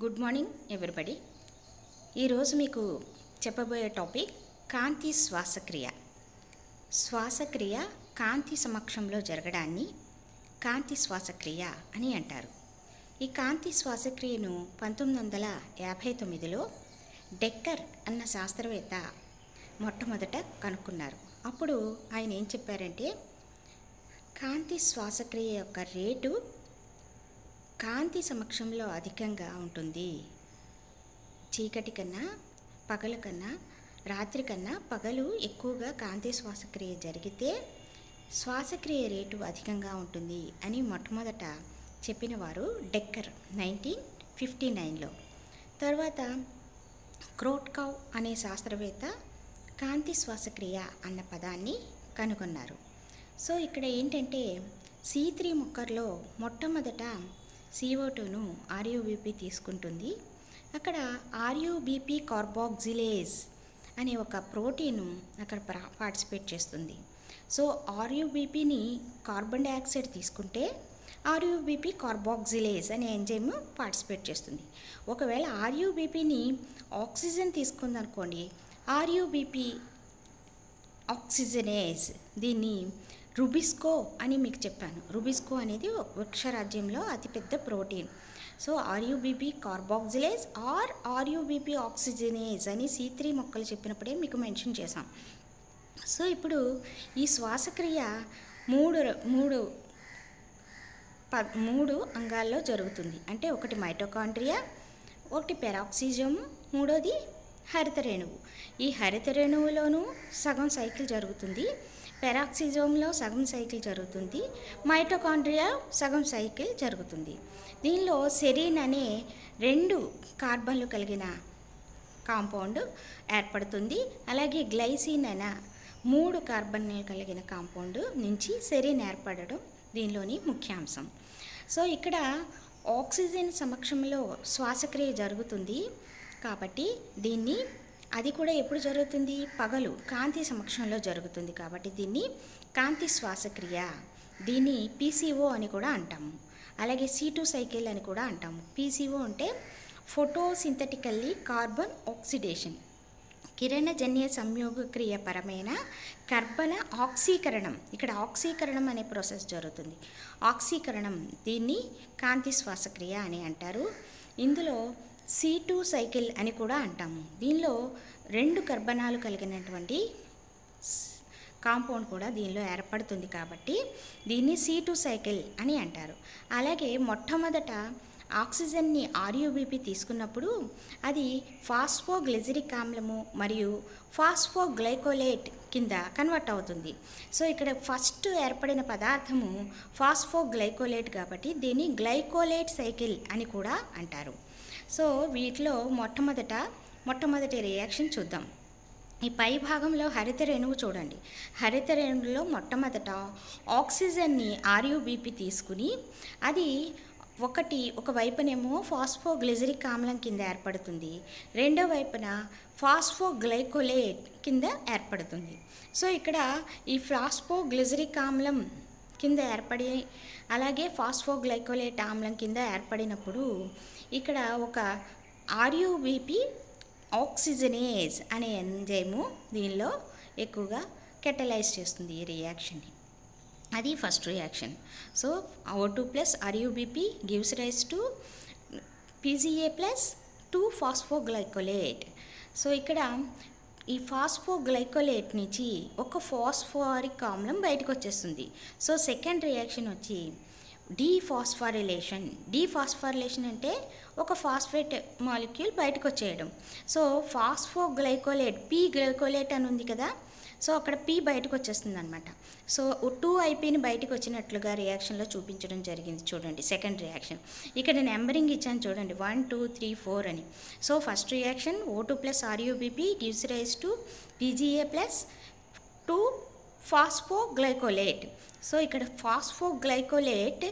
Good morning everybody ఈరోజు మీకు చెప్పబోయే టాపిక్ కాంతి శ్వాసక్రియ. శ్వాసక్రియ కాంతి సమక్షంలో జరగడాన్ని కాంతి శ్వాసక్రియ అని అంటారు. ఈ కాంతి శ్వాసక్రియను పంతొమ్మిది వందల యాభై తొమ్మిదిలో డెక్కర్ అన్న శాస్త్రవేత్త మొట్టమొదట కనుక్కున్నారు. అప్పుడు ఆయన ఏం చెప్పారంటే కాంతి శ్వాసక్రియ యొక్క రేటు కాంతి సమక్షంలో అధికంగా ఉంటుంది. చీకటి కన్నా పగల కన్నా రాత్రి కన్నా పగలు ఎక్కువగా కాంతి శ్వాసక్రియ జరిగితే శ్వాసక్రియ రేటు అధికంగా ఉంటుంది అని మొట్టమొదట చెప్పిన వారు డెక్కర్ నైన్టీన్ ఫిఫ్టీ నైన్లో. తర్వాత క్రోట్కౌ అనే శాస్త్రవేత్త కాంతి శ్వాసక్రియ అన్న పదాన్ని కనుగొన్నారు. సో ఇక్కడ ఏంటంటే సీ త్రీ మొక్కర్లో మొట్టమొదట సిఓ టూను ఆర్యూబీపీ తీసుకుంటుంది. అక్కడ ఆర్యూబీపీ కార్బాక్సిలేజ్ అనే ఒక ప్రోటీన్ అక్కడ ప్రా- పార్టిసిపేట్ చేస్తుంది. సో ఆర్యూబీపీని కార్బన్ డైఆక్సైడ్ తీసుకుంటే ఆర్యూబీపీ కార్బాక్సిలేజ్ అనే ఎంజైమ్ పార్టిసిపేట్ చేస్తుంది. ఒకవేళ ఆర్యూబీపీని ఆక్సిజన్ తీసుకుందనుకోండి ఆర్యూబీపీ ఆక్సిజనేజ్ దీన్ని రుబిస్కో అని మీకు చెప్పాను. రుబిస్కో అనేది వృక్షరాజ్యంలో అతిపెద్ద protein. So RUBP carboxylase or RUBP oxygenase అని సీ త్రీ మొక్కలు చెప్పినప్పుడే మీకు మెన్షన్ చేశాం. సో ఇప్పుడు ఈ శ్వాసక్రియ మూడు ర- మూడు ప మూడు అంగాల్లో జరుగుతుంది. అంటే ఒకటి మైటోకాండ్రియా ఒకటి పెరాక్సిజము మూడోది హరిత రేణువు ఈ హరిత రేణువులోనూ సగం సైకిల్ జరుగుతుంది. పెరాక్సిజోమ్లో సగం సైకిల్ జరుగుతుంది మైటోకాండ్రియా సగం సైకిల్ జరుగుతుంది. దీనిలో సెరీన్ అనే రెండు కార్బన్లు కలిగిన కాంపౌండ్ ఏర్పడుతుంది. అలాగే గ్లైసిన్ అనే మూడు కార్బన్లు కలిగిన కాంపౌండ్ నుంచి సెరీన్ ఏర్పడడం దీనిలోని ముఖ్యాంశం. సో ఇక్కడ ఆక్సిజన్ సమక్షంలో శ్వాసక్రియ జరుగుతుంది కాబట్టి దీన్ని అది కూడా ఎప్పుడు జరుగుతుంది? పగలు కాంతి సమక్షంలో జరుగుతుంది కాబట్టి దీన్ని కాంతి శ్వాసక్రియ. దీన్ని పీసీఓ అని కూడా అంటాము. అలాగే సి టూ సైకిల్ అని కూడా అంటాము. పీసీఓ అంటే ఫోటోసింథటికల్లీ కార్బన్ ఆక్సిడేషన్. కిరణజన్య సంయోగక్రియ పరమైన కర్బన ఆక్సీకరణం. ఇక్కడ ఆక్సీకరణం అనే ప్రాసెస్ జరుగుతుంది. ఆక్సీకరణం దీన్ని కాంతి శ్వాసక్రియ అని అంటారు. ఇందులో సి టూ సైకిల్ అని కూడా అంటాము. దీనిలో రెండు కర్బనాలు కలిగినటువంటి కాంపౌండ్ కూడా దీనిలో ఏర్పడుతుంది కాబట్టి దీన్ని సి టూ సైకిల్ అని అంటారు. అలాగే మొట్టమొదట ఆక్సిజన్ని ఆర్యూబీపీ తీసుకున్నప్పుడు అది ఫాస్ఫోగ్లెజరిక్ ఆమ్లము మరియు ఫాస్ఫోగ్లైకోలేట్ కింద కన్వర్ట్ అవుతుంది. సో ఇక్కడ ఫస్ట్ ఏర్పడిన పదార్థము ఫాస్ఫోగ్లైకోలేట్ కాబట్టి దీన్ని గ్లైకోలేట్ సైకిల్ అని కూడా అంటారు. సో వీటిలో మొట్టమొదట మొట్టమొదటి రియాక్షన్ చూద్దాం. ఈ పై భాగంలో హరిత రేణువు చూడండి. హరిత రేణువులో మొట్టమొదట ఆక్సిజన్ని ఆర్యుబీపీ తీసుకుని అది ఒకటి ఒక వైపునేమో ఫాస్ఫోగ్లిజరిక్ ఆమ్లం కింద ఏర్పడుతుంది. రెండో వైపున ఫాస్ఫోగ్లైకోలేట్ కింద ఏర్పడుతుంది. సో ఇక్కడ ఈ ఫాస్ఫోగ్లిజరిక్ ఆమ్లం కింద ఏర్పడి అలాగే ఫాస్ఫోగ్లైకోలేట్ ఆమ్లం కింద ఏర్పడినప్పుడు ఇక్కడ ఒక ఆర్యూబీపీ ఆక్సిజనేజ్ అనే ఎంజైము దీనిలో ఎక్కువగా కెటలైజ్ చేస్తుంది ఈ రియాక్షన్ని అది first reaction so O two plus RUBP gives rise to PGA plus two phosphoglycolate so ఇక్కడ ఈ ఫాస్ఫోగ్లైకోలేట్ నుంచి ఒక ఫాస్ఫోరిక్ ఆమ్లం బయటకు వచ్చేస్తుంది. సో సెకండ్ రియాక్షన్ వచ్చి డీఫాస్ఫారిలేషన్. డీఫాస్ఫారిలేషన్ అంటే ఒక ఫాస్ఫేట్ మాలిక్యూల్ బయటకు వచ్చేయడం సో ఫాస్ఫోగ్లైకోలేట్ పీ గ్లైకోలేట్ అని ఉంది కదా సో అక్కడ పీ బయటకు వచ్చేస్తుంది అనమాట సో టూ ఐపీని బయటకు వచ్చినట్లుగా రియాక్షన్లో చూపించడం జరిగింది చూడండి సెకండ్ రియాక్షన్. ఇక్కడ నెంబరింగ్ ఇచ్చాను చూడండి వన్ టూ త్రీ ఫోర్ అని. So first reaction O two plus RUBP gives rise to PGA plus two phosphoglycolate. So ఇక్కడ phosphoglycolate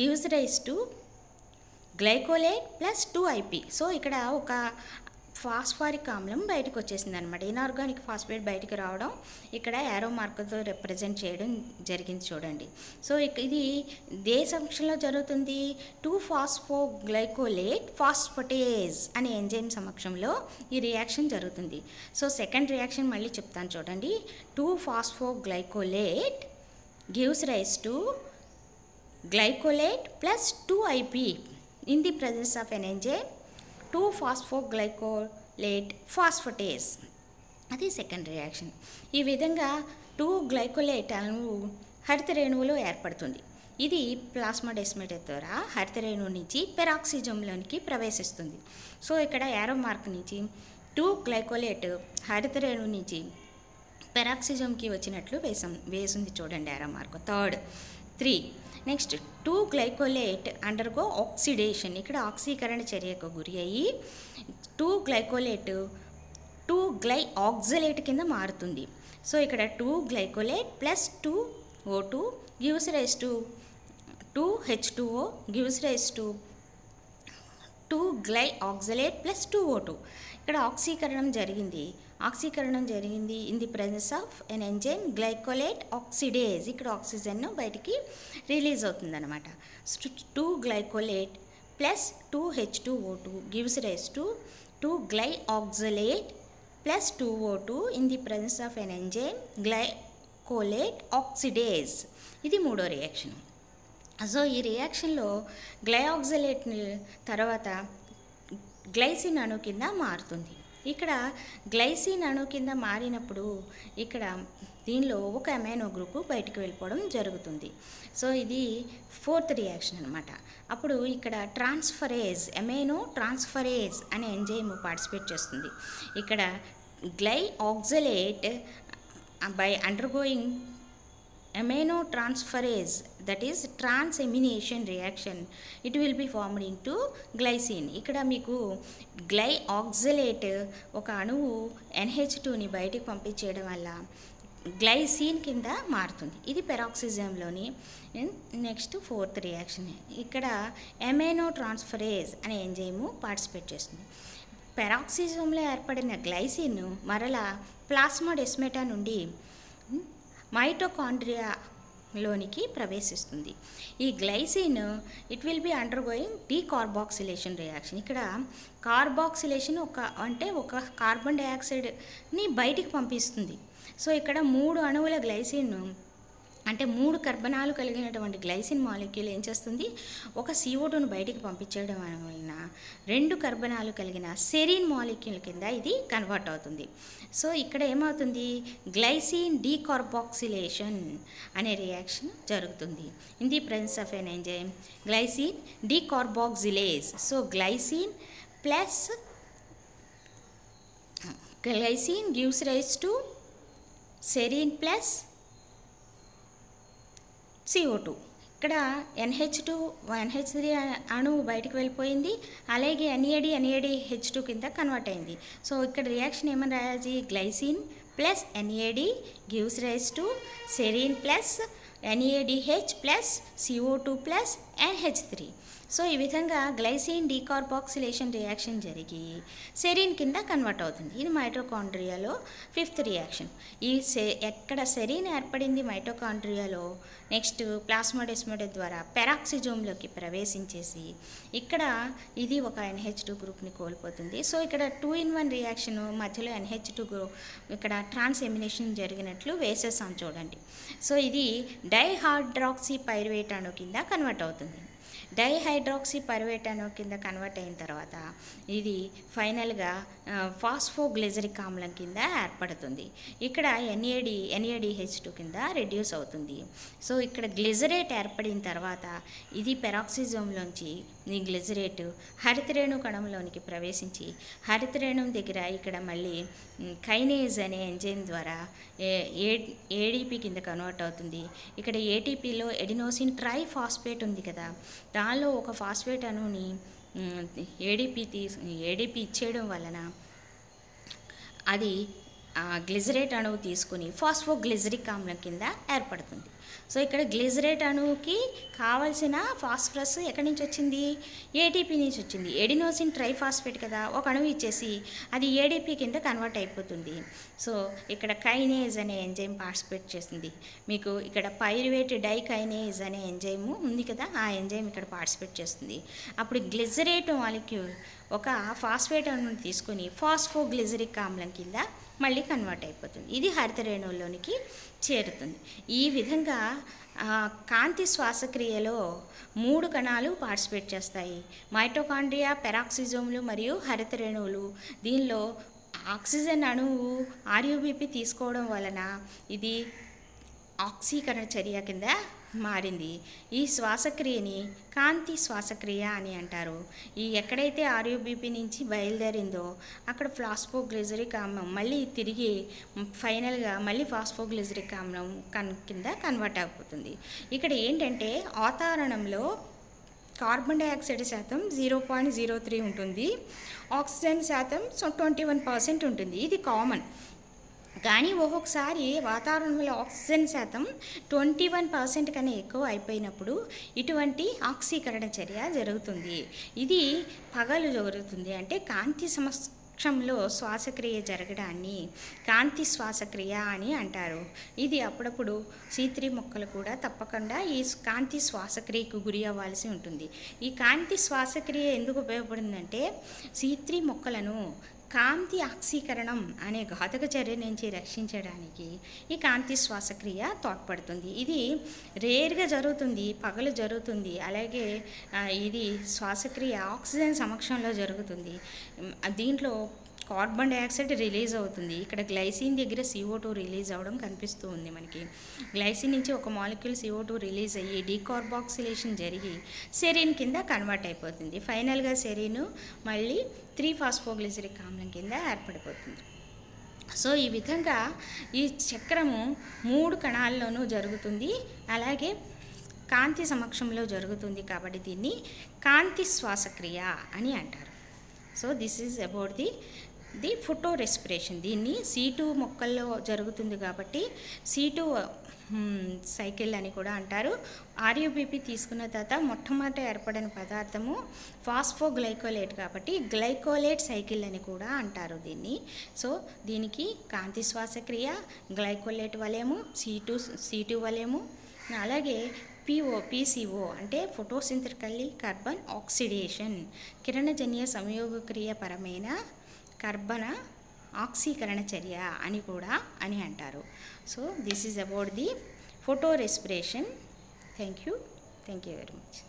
gives rise to glycolate plus two IP. So ఇక్కడ ఒక phosphoric ఆమ్లం బయటకు వచ్చేసింది అనమాట ఇనార్గానిక్ ఫాస్ఫేట్ బయటకు రావడం ఇక్కడ యారో మార్కుతో రిప్రజెంట్ చేయడం జరిగింది చూడండి. సో ఇది దే సమక్షంలో జరుగుతుంది. టూ ఫాస్ఫో గ్లైకోలేట్ ఫాస్ఫటేజ్ అనే ఎంజైమ్ సమక్షంలో ఈ రియాక్షన్ జరుగుతుంది. సో సెకండ్ రియాక్షన్ మళ్ళీ చెప్తాను చూడండి. Two phospho glycolate gives rise to glycolate plus 2IP in the presence of an enzyme 2-phosphoglycolate phosphatase అది సెకండ్ రియాక్షన్. ఈ విధంగా టూ గ్లైకోలేట్ అణువు హరిత రేణువులో ఏర్పడుతుంది. ఇది ప్లాస్మా ప్లాస్మాడెస్మేటర్ ద్వారా హరిత రేణువు నుంచి పెరాక్సిజంలోనికి ప్రవేశిస్తుంది. సో ఇక్కడ యారో మార్క్ నుంచి టూ గ్లైకోలేట్ హరిత రేణువు నుంచి పెరాక్సిజంకి వచ్చినట్లు వేసాం వేసింది చూడండి arrow third three. Next two glycolate undergo oxidation. ఇక్కడ ఆక్సీకరణ చర్యకు గురి అయ్యి two glycolate two glyoxylate కింద మారుతుంది. సో ఇక్కడ two glycolate plus two O two gives rise to two H two O gives rise to two glyoxylate plus two O two. ఇక్కడ ఆక్సీకరణం జరిగింది. ఆక్సీకరణం జరిగింది in the presence of an enzyme glycolate oxidase ఇక్కడ oxygen బయటికి release అవుతుందన్నమాట. Two glycolate plus two H two O two gives rise to two glyoxylate plus two O two in the presence of an enzyme glycolate oxidase ఇది మూడో reaction so ఈ రియాక్షన్లో గ్లైఆక్సలేట్ తర్వాత glycine అణు కింద మారుతుంది. ఇక్కడ గ్లైసిన్ అణు కింద మారినప్పుడు ఇక్కడ దీనిలో ఒక అమైనో గ్రూపు బయటకు వెళ్ళిపోవడం జరుగుతుంది. సో ఇది ఫోర్త్ రియాక్షన్ అనమాట అప్పుడు ఇక్కడ ట్రాన్స్ఫరేజ్ ఎమైనో ట్రాన్స్ఫరేజ్ అనే ఎంజైమ్ పార్టిసిపేట్ చేస్తుంది. ఇక్కడ glyoxylate by undergoing amino transferase that is transamination reaction it will be formed into glycine ఇక్కడ మీకు గ్లై ఆక్సలేట్ ఒక అణువు ఎన్హెచ్ టూని బయటికి పంపించేయడం వల్ల గ్లైసిన్ కింద మారుతుంది. ఇది పెరాక్సిజంలోని నెక్స్ట్ ఫోర్త్ రియాక్షన్ ఇక్కడ ఎమైనో ట్రాన్స్ఫరేజ్ అనే ఎంజైము పార్టిసిపేట్ చేస్తుంది. పెరాక్సిజంలో ఏర్పడిన గ్లైసిన్ మరలా ప్లాస్మా డెస్మెటా నుండి మైటోకాండ్రియాలోనికి ప్రవేశిస్తుంది. ఈ glycine it will be undergoing D decarboxylation reaction ఇక్కడ కార్బాక్సిలేషన్ ఒక అంటే ఒక కార్బన్ డైఆక్సైడ్ని బయటికి పంపిస్తుంది. సో ఇక్కడ మూడు అణువుల గ్లైసిన్ అంటే మూడు కర్బనాలు కలిగినటువంటి గ్లైసిన్ మాలిక్యూల్ ఏం చేస్తుంది? ఒక సిఓటును బయటికి పంపించడం వలన రెండు కర్బనాలు కలిగిన సెరీన్ మాలిక్యూల్ కింద ఇది కన్వర్ట్ అవుతుంది. సో ఇక్కడ ఏమవుతుంది? గ్లైసిన్ డీకార్బాక్సిలేషన్ అనే రియాక్షన్ జరుగుతుంది. In the presence of an enzyme glycine decarboxylase. So glycine plus glycine gives rise to serine plus CO two ఇక్కడ ఎన్హెచ్ టూ ఎన్హెచ్ త్రీ అణువు బయటకు వెళ్ళిపోయింది. అలాగే ఎన్ఏడి ఎన్ఏడి హెచ్ టూ కింద కన్వర్ట్ అయింది. So ఇక్కడ రియాక్షన్ ఏమని రాయాలి? Glycine plus NAD gives rise to serine plus NADH plus CO two plus NH three so ఈ విధంగా గ్లైసిన్ డీకార్బాక్సిలేషన్ రియాక్షన్ జరిగి సెరీన్ కింద కన్వర్ట్ అవుతుంది. ఇది మైటోకాండ్రియాలో ఫిఫ్త్ రియాక్షన్. ఈ సె ఎక్కడ సెరీన్ ఏర్పడింది మైటోకాండ్రియాలో నెక్స్ట్ ప్లాస్మోడెస్మోడెస్ ద్వారా పెరాక్సిజోమ్లోకి ప్రవేశించేసి ఇక్కడ ఇది ఒక ఎన్హెచ్ టూ గ్రూప్ని కోల్పోతుంది. సో ఇక్కడ టూ ఇన్ వన్ రియాక్షన్ మధ్యలో ఎన్హెచ్ టూ గ్రూప్ ఇక్కడ ట్రాన్స్ ఎమినేషన్ జరిగినట్లు వేసేసాం చూడండి. సో ఇది డైహార్డ్రాక్సీ పైరువేట్ అణు కింద కన్వర్ట్ అవుతుంది. డైహైడ్రాక్సీ పర్వేటానో కింద కన్వర్ట్ అయిన తర్వాత ఇది ఫైనల్గా ఫాస్ఫోగ్లిజరిక్ ఆమ్లం కింద ఏర్పడుతుంది. ఇక్కడ ఎన్ఏడి ఎన్ఏడిహెచ్ టూ కింద రెడ్యూస్ అవుతుంది. సో ఇక్కడ గ్లిజరేట్ ఏర్పడిన తర్వాత ఇది పెరాక్సిజంలోంచి ఈ గ్లిజరేట్ హరితరేణు కణంలోనికి ప్రవేశించి హరితరేణు దగ్గర ఇక్కడ మళ్ళీ కైనేజ్ అనే ఎంజైమ్ ద్వారా ఏ ఏడీపీ కింద కన్వర్ట్ అవుతుంది. ఇక్కడ ఏటీపీలో ఎడినోసిన్ ట్రై ఫాస్ఫేట్ ఉంది కదా దానిలో ఒక ఫాస్ఫేట్ అణువుని ఏడీపీ తీ ఏడీపీ ఇచ్చేయడం వలన అది గ్లిజరేట్ అణువు తీసుకుని ఫాస్ఫోగ్లిజరిక్ ఆమ్లం కింద ఏర్పడుతుంది. సో ఇక్కడ గ్లిజరేట్ అణువుకి కావలసిన ఫాస్ఫరస్ ఎక్కడి నుంచి వచ్చింది? ఏటీపీ నుంచి వచ్చింది. ఎడినోసిన్ ట్రైఫాస్ఫేట్ కదా ఒక అణువు ఇచ్చేసి అది ఏడీపీ కింద కన్వర్ట్ అయిపోతుంది. సో ఇక్కడ కైనేజ్ అనే ఎంజైమ్ పార్టిసిపేట్ చేస్తుంది. మీకు ఇక్కడ పైరువేట్ డైకైనేజ్ అనే ఎంజైమ్ ఉంది కదా ఆ ఎంజైమ్ ఇక్కడ పార్టిసిపేట్ చేస్తుంది. అప్పుడు గ్లిజరేట్ మాలిక్యూల్ ఒక ఫాస్ఫేట్ అణువుని తీసుకొని ఫాస్ఫోగ్లిజరిక్ ఆమ్లం కింద మళ్ళీ కన్వర్ట్ అయిపోతుంది. ఇది హరిత రేణువులోనికి చేరుతుంది. ఈ విధంగా కాంతి శ్వాసక్రియలో మూడు కణాలు పార్టిసిపేట్ చేస్తాయి. మైటోకాండ్రియా పెరాక్సిజోమ్లు మరియు హరిత రేణువులు దీనిలో ఆక్సిజన్ అణువు ఆర్యూబీపీ తీసుకోవడం వలన ఇది ఆక్సీకరణ చర్య కింద మారింది. ఈ శ్వాసక్రియని కాంతి శ్వాసక్రియ అని అంటారు. ఈ ఎక్కడైతే ఆర్యూబీపీ నుంచి బయలుదేరిందో అక్కడ ఫ్లాస్ఫోగ్లిజరిక్ ఆమ్లం మళ్ళీ తిరిగి ఫైనల్గా మళ్ళీ ఫాస్ఫోగ్లిజరిక్ ఆమ్లం కన్ కింద కన్వర్ట్ అయిపోతుంది. ఇక్కడ ఏంటంటే వాతావరణంలో కార్బన్ డైఆక్సైడ్ శాతం జీరో పాయింట్ జీరో త్రీ ఉంటుంది. ఆక్సిజన్ శాతం ట్వంటీ వన్ పర్సెంట్ ఉంటుంది. ఇది కామన్. కానీ ఒక్కొక్కసారి వాతావరణంలో ఆక్సిజన్ శాతం ట్వంటీ వన్ పర్సెంట్ కన్నా ఎక్కువ అయిపోయినప్పుడు ఇటువంటి ఆక్సీకరణ చర్య జరుగుతుంది. ఇది పగలు జరుగుతుంది. అంటే కాంతి సమక్షంలో శ్వాసక్రియ జరగడాన్ని కాంతి శ్వాసక్రియ అని అంటారు. ఇది అప్పుడప్పుడు సీత్రి మొక్కలు కూడా తప్పకుండా ఈ కాంతి శ్వాసక్రియకు గురి అవ్వాల్సి ఉంటుంది. ఈ కాంతి శ్వాసక్రియ ఎందుకు ఉపయోగపడుతుందంటే సీత్రి మొక్కలను కాంతి ఆక్సీకరణం అనే ఘాతక చర్య నుంచి రక్షించడానికి ఈ కాంతి శ్వాసక్రియ తోడ్పడుతుంది. ఇది రేర్గా జరుగుతుంది పగలు జరుగుతుంది అలాగే ఇది శ్వాసక్రియ ఆక్సిజన్ సమక్షంలో జరుగుతుంది. దీంట్లో కార్బన్ డైఆక్సైడ్ రిలీజ్ అవుతుంది. ఇక్కడ గ్లైసిన్ దగ్గర సిఓ టూ రిలీజ్ అవ్వడం కనిపిస్తూ ఉంది మనకి. గ్లైసిన్ నుంచి ఒక మాలిక్యూల్ సిఓ టూ రిలీజ్ అయ్యి డీకార్బాక్సిలేషన్ జరిగి సెరీన్ కింద కన్వర్ట్ అయిపోతుంది. ఫైనల్గా సెరీను మళ్ళీ త్రీ ఫాస్ఫోగ్లిజరిక్ ఆమ్లం కింద ఏర్పడిపోతుంది. సో ఈ విధంగా ఈ చక్రము మూడు కణాల్లోనూ జరుగుతుంది. అలాగే కాంతి సమక్షంలో జరుగుతుంది కాబట్టి దీన్ని కాంతి శ్వాసక్రియ అని అంటారు. So this is about the the photorespiration. దీన్ని సీ టూ మొక్కల్లో జరుగుతుంది కాబట్టి సీ టూ సైకిల్ అని కూడా అంటారు. ఆర్యూబీపీ తీసుకున్న తర్వాత మొట్టమొదట ఏర్పడిన పదార్థము ఫాస్ఫోగ్లైకోలేట్ కాబట్టి గ్లైకోలేట్ సైకిల్ అని కూడా అంటారు దీన్ని. సో దీనికి కాంతి శ్వాసక్రియ గ్లైకోలేట్ వలయము సీ టూ సీ టూ అలాగే పిఓ పీసీఓ అంటే ఫోటోసింథటికల్లీ కార్బన్ ఆక్సిడేషన్ కిరణజన్య సంయోగక్రియ పరమైన కర్బన ఆక్సీకరణ చర్య అని కూడా అని అంటారు. So this is about the photorespiration thank you thank you very much